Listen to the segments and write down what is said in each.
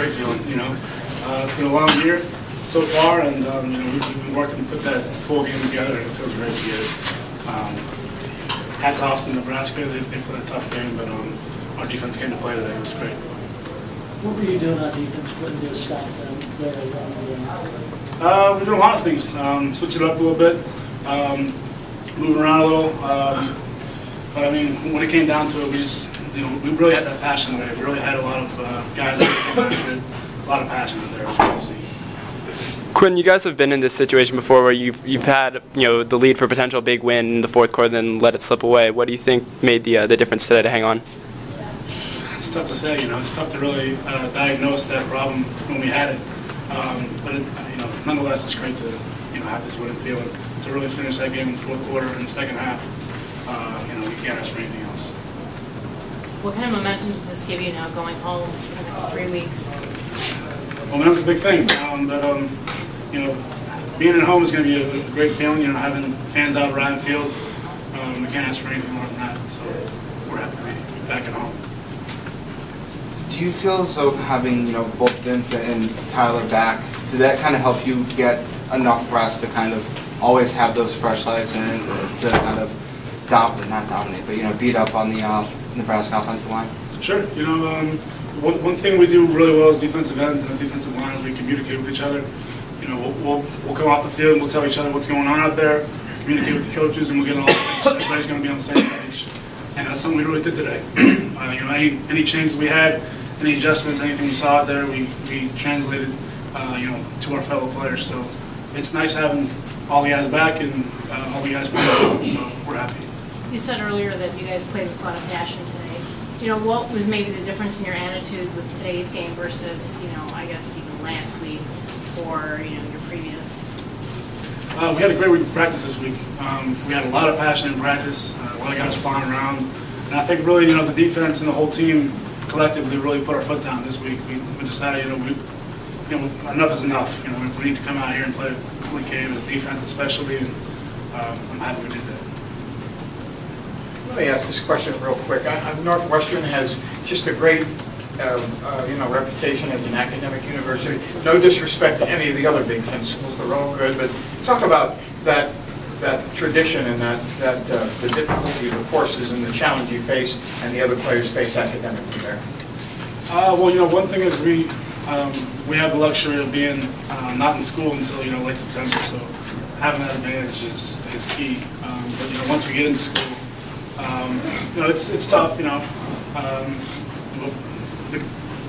great feeling, you know. Uh, it's been a long year so far, and, um, you know, we've been working to put that full game together, and it feels very good. Um, hats off to Nebraska, they, they put a tough game, but, um, our defense came to play today, it was great. What were you doing on defense, putting your staff down there around the? Uh, we're doing a lot of things, um, switch it up a little bit, um, moving around a little. Um, but I mean, when it came down to it, we just, you know, we really had that passion there. We really had a lot of uh, guys that came a lot of passion in there, as you can see. Quinn, you guys have been in this situation before where you've you've had you know the lead for a potential big win in the fourth quarter, and then let it slip away. What do you think made the uh, the difference today to hang on? It's tough to say, you know, it's tough to really uh, diagnose that problem when we had it. Um, but it, you know, nonetheless, it's great to you know have this winning feeling to really finish that game in the fourth quarter and the second half. Uh, you know, we can't ask for anything else. What kind of momentum does this give you now going home for the next three weeks? Momentum's a big thing, um, but um, you know, being at home is going to be a, a great feeling. You know, having fans out around the field, um, we can't ask for anything more than that. So we're happy to be back at home. Do you feel as though having, you know, both Vincent and Tyler back, did that kind of help you get enough rest to kind of always have those fresh legs and to kind of dominate, not dominate, but, you know, beat up on the uh, Nebraska offensive line? Sure. You know, um, one, one thing we do really well as defensive ends and defensive line is we communicate with each other. You know, we'll, we'll, we'll come off the field and we'll tell each other what's going on out there, communicate with the coaches, and we'll get the things. Everybody's going to be on the same page. And that's something we really did today. uh, you know, any, any changes we had, any adjustments, anything we saw out there, we, we translated, uh, you know, to our fellow players. So it's nice having all the guys back and uh, all the guys playing. So we're happy. You said earlier that you guys played with a lot of passion today. You know, what was maybe the difference in your attitude with today's game versus, you know, I guess even last week for, you know, your previous? Uh, we had a great week of practice this week. Um, we had a lot of passion in practice, uh, a lot of guys flying around. And I think really, you know, the defense and the whole team collectively really put our foot down this week. We, we decided, you know, we, you know, enough is enough. You know, we, need to come out here and play a complete game as defense especially, and um, I'm happy we did that. Let me ask this question real quick. I- Northwestern has just a great, um, uh, you know, reputation as an academic university. No disrespect to any of the other Big Ten schools, they're all good, but talk about that, that tradition and that, that, uh, the difficulty of the courses and the challenge you face and the other players face academically there. Uh, well, you know, one thing is we um, we have the luxury of being uh, not in school until you know late September, so having that advantage is, is key. Um, but you know, once we get into school, um, you know, it's it's tough. You know, um, the,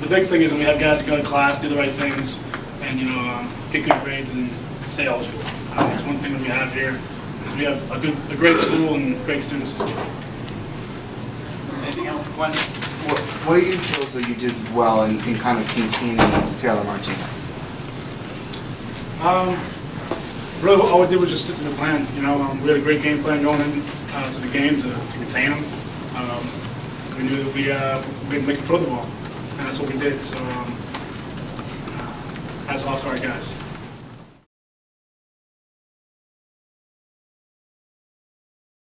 the big thing is that we have guys that go to class, do the right things, and you know, um, get good grades and stay eligible. Uh, that's one thing that we have here. Is we have a good, a great school and great students as well. Anything else, Quinn? What, what do you feel as though you did well in, in kind of containing Taylor Martinez? Um, really, all we did was just stick to the plan. You know, um, we had a great game plan going into uh, the game to, to contain them. Um, we knew that we uh, we had to make control the ball, and that's what we did. So, um, hats off to our guys.